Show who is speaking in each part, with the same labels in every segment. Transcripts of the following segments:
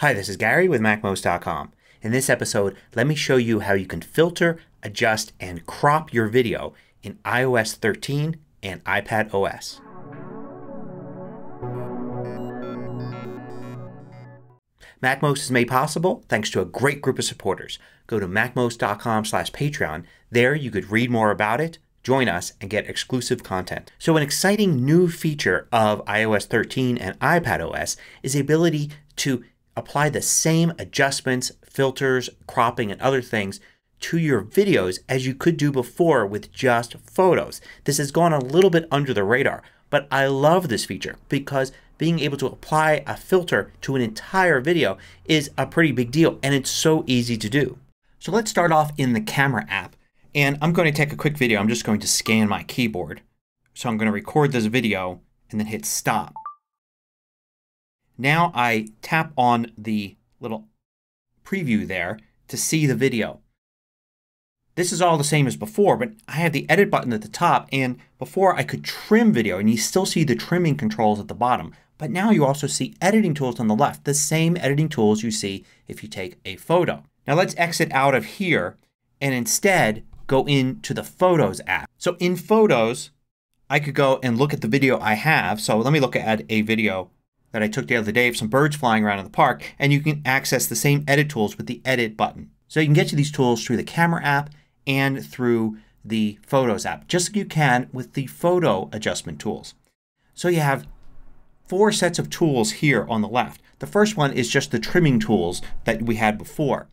Speaker 1: Hi, this is Gary with MacMost.com. In this episode, let me show you how you can filter, adjust, and crop your video in iOS 13 and iPad OS. MacMost is made possible thanks to a great group of supporters. Go to MacMost.com slash Patreon. There you could read more about it, join us, and get exclusive content. So an exciting new feature of iOS 13 and iPad OS is the ability to apply the same adjustments, filters, cropping, and other things to your videos as you could do before with just photos. This has gone a little bit under the radar, but I love this feature because being able to apply a filter to an entire video is a pretty big deal and it's so easy to do. So let's start off in the camera app and I'm going to take a quick video. I'm just going to scan my keyboard. So I'm going to record this video and then hit stop. Now I tap on the little preview there to see the video. This is all the same as before but I have the edit button at the top and before I could trim video and you still see the trimming controls at the bottom. But now you also see editing tools on the left. The same editing tools you see if you take a photo. Now let's exit out of here and instead go into the Photos app. So in Photos I could go and look at the video I have. So let me look at a video that I took the other day of some birds flying around in the park and you can access the same edit tools with the edit button. So you can get to these tools through the camera app and through the Photos app just like you can with the photo adjustment tools. So you have four sets of tools here on the left. The first one is just the trimming tools that we had before.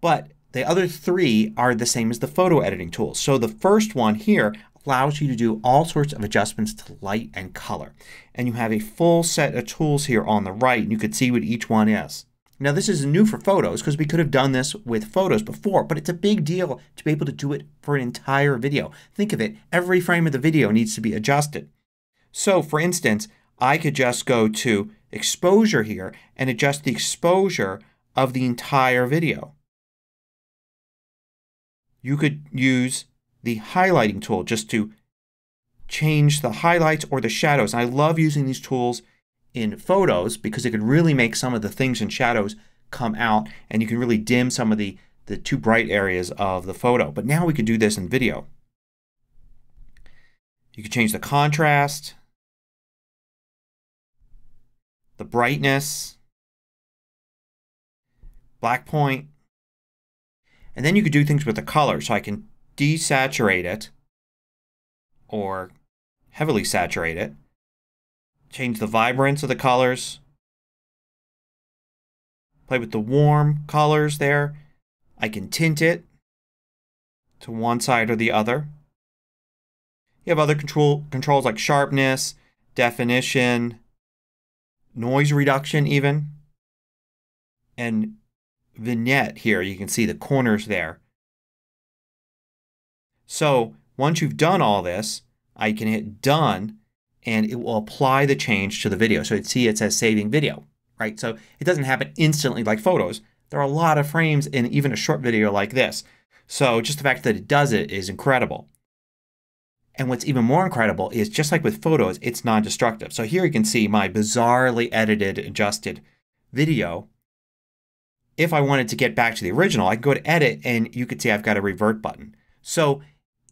Speaker 1: But the other three are the same as the photo editing tools. So the first one here allows you to do all sorts of adjustments to light and color. And you have a full set of tools here on the right and you can see what each one is. Now this is new for photos because we could have done this with photos before but it's a big deal to be able to do it for an entire video. Think of it. Every frame of the video needs to be adjusted. So for instance I could just go to exposure here and adjust the exposure of the entire video. You could use the highlighting tool just to change the highlights or the shadows. I love using these tools in photos because it can really make some of the things in shadows come out and you can really dim some of the, the too bright areas of the photo. But now we can do this in video. You can change the contrast, the brightness, black point, and then you could do things with the color. So I can desaturate it or heavily saturate it. Change the vibrance of the colors. Play with the warm colors there. I can tint it to one side or the other. You have other control controls like sharpness, definition, noise reduction even, and vignette here. You can see the corners there. So once you've done all this, I can hit done and it will apply the change to the video. So you see it says saving video. Right? So it doesn't happen instantly like photos. There are a lot of frames in even a short video like this. So just the fact that it does it is incredible. And what's even more incredible is just like with photos, it's non-destructive. So here you can see my bizarrely edited, adjusted video. If I wanted to get back to the original, I could go to edit and you could see I've got a revert button. So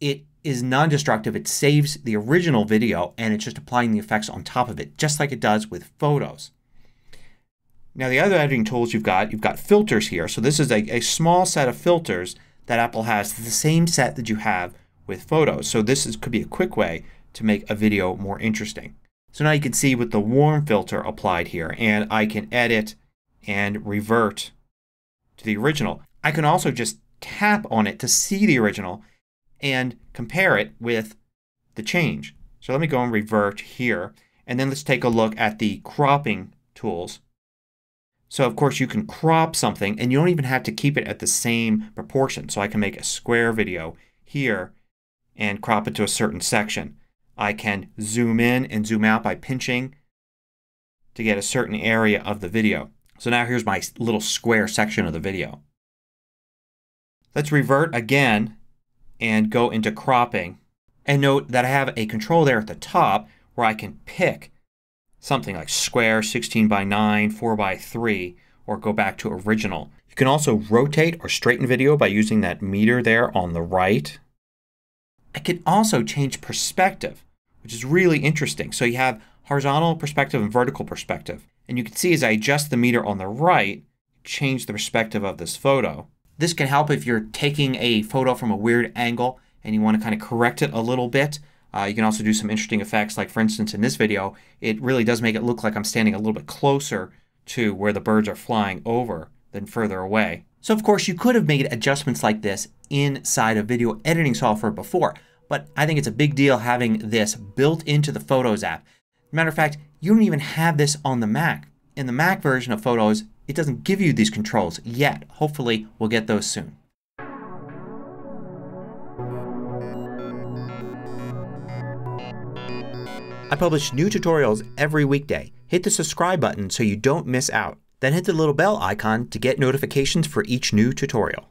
Speaker 1: it is non-destructive. It saves the original video and it's just applying the effects on top of it just like it does with photos. Now the other editing tools you've got, you've got filters here. So this is a, a small set of filters that Apple has. the same set that you have with photos. So this is, could be a quick way to make a video more interesting. So now you can see with the warm filter applied here and I can edit and revert to the original. I can also just tap on it to see the original and compare it with the change. So let me go and revert here and then let's take a look at the cropping tools. So of course you can crop something and you don't even have to keep it at the same proportion. So I can make a square video here and crop it to a certain section. I can zoom in and zoom out by pinching to get a certain area of the video. So now here's my little square section of the video. Let's revert again and go into cropping. And note that I have a control there at the top where I can pick something like square, 16 by 9, 4 by 3, or go back to original. You can also rotate or straighten video by using that meter there on the right. I can also change perspective which is really interesting. So you have horizontal perspective and vertical perspective. And you can see as I adjust the meter on the right, change the perspective of this photo. This can help if you're taking a photo from a weird angle and you want to kind of correct it a little bit. Uh, you can also do some interesting effects like for instance in this video it really does make it look like I'm standing a little bit closer to where the birds are flying over than further away. So of course you could have made adjustments like this inside of video editing software before. But I think it's a big deal having this built into the Photos app. Matter of fact, you don't even have this on the Mac. In the Mac version of Photos, it doesn't give you these controls yet. Hopefully we'll get those soon. I publish new tutorials every weekday. Hit the subscribe button so you don't miss out. Then hit the little bell icon to get notifications for each new tutorial.